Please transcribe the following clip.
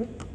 Mm-hmm.